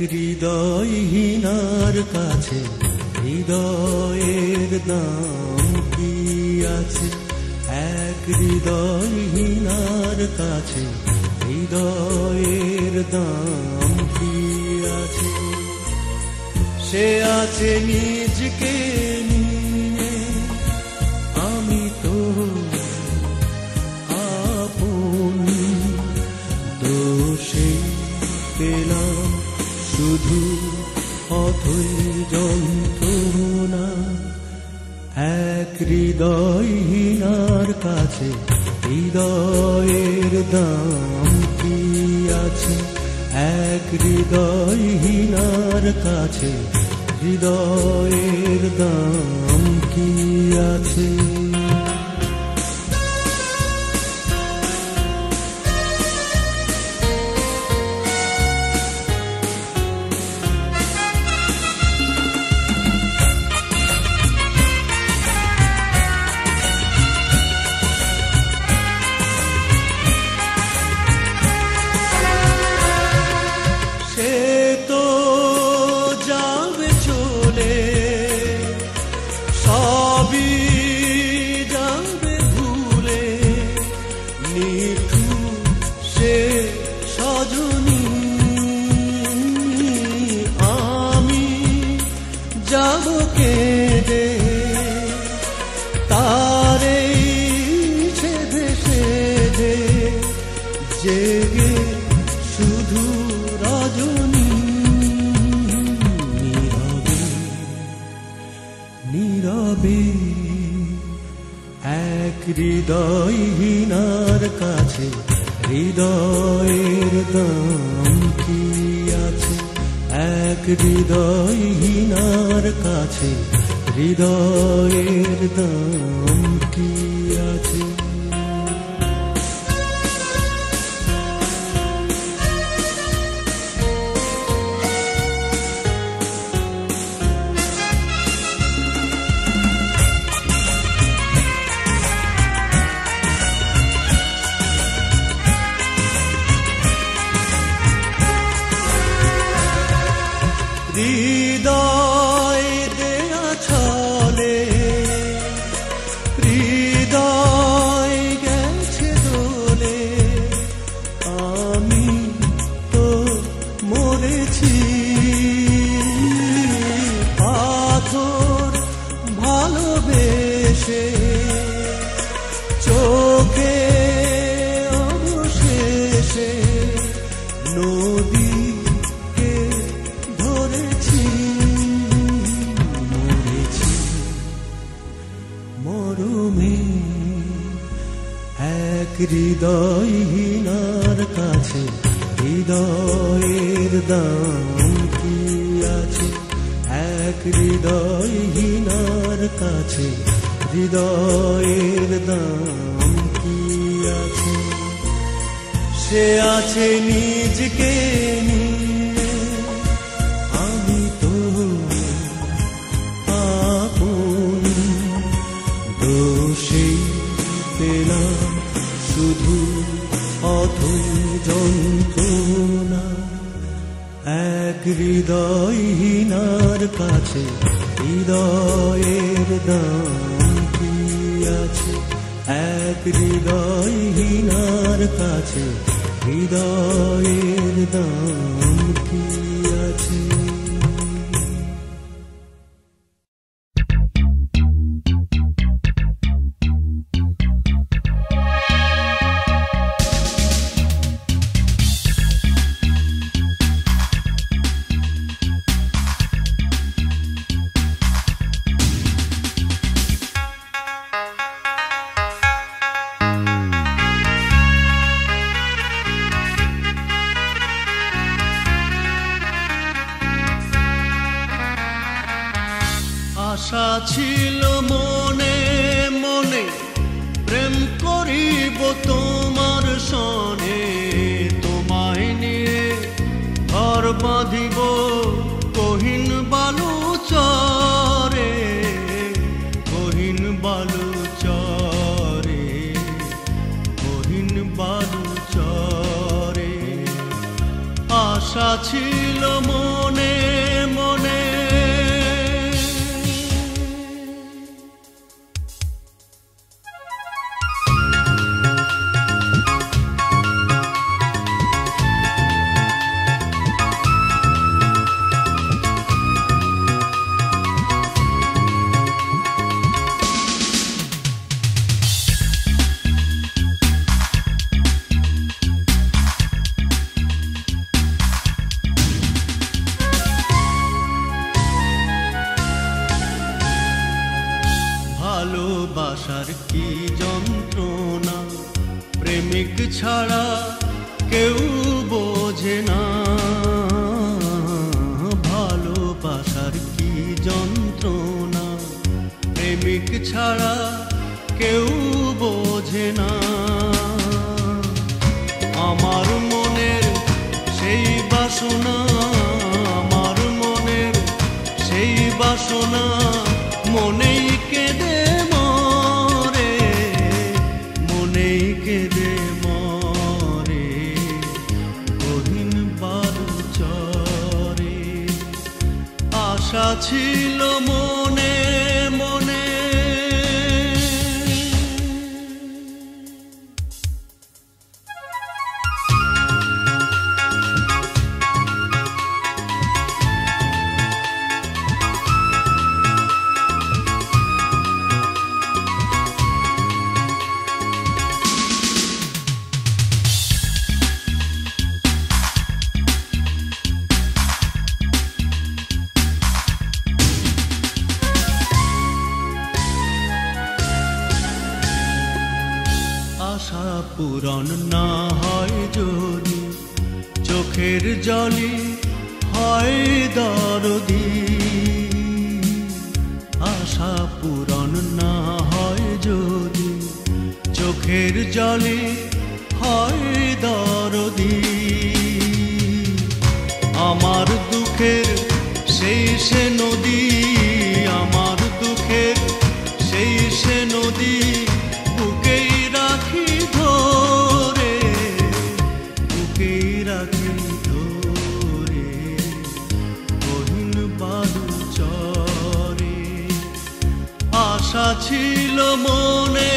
হৃদয়হীনার কাছে হৃদয়ের দাম কি আছে? এক হৃদয়হীনার কাছে হৃদয়ের দাম কি আছে? সে আছে নিজকে আছে এক হৃদয়হীনার কাছে হৃদয়ের দাম কি আছে? যাব কেঁদে তারে ছেদে ছেদে জেগে শুধু রজনী নীরবে নীরবে এক হৃদয়হীনার কাছে, হৃদয়ের দাম কি? এক হৃদয়হীনার কাছে হৃদয়ের দাম কি? হৃদয়হীনার কাছে হৃদয়ের দাম কি আছে? এক হৃদয়হীনার কাছে হৃদয়ের দাম কি আছে? সে আছে নিজকে নিয়ে যন্ত্রণা এক হৃদয়হীনার কাছে, হৃদয়ের দাম কি আছে? এক হৃদয়হীনার কাছে, হৃদয়ের দাম কি আছে? আশা ছিল মনে মনে প্রেম করিব তোমার সনে। তোমায় নিয়ে ঘর বাঁধিব কহিন বালু চরে, কহিন বালু চরে, কহিন বালু চরে। আশা ছিল মনে যন্ত্রণা? প্রেমিক ছাড়া কেউ বোঝে না। ভালোবাসার কি যন্ত্রণা? প্রেমিক ছাড়া কেউ আশা ছিল মনে না হয় যদি চোখের জলে হয় দরদি। আশা পূরণ না হয় যদি চোখের জলে হয় দরদি। আমার দুঃখের ছিল মনে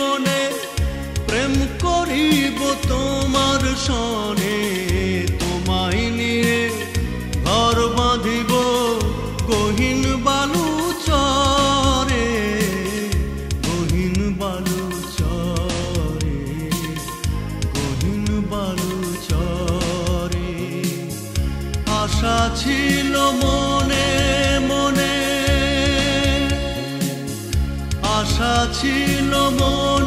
মনে প্রেম করিব তোমার সনে তোমায় নিয়ে ঘর বাঁধিব কহিন বালু মনে আশা ছিল মনে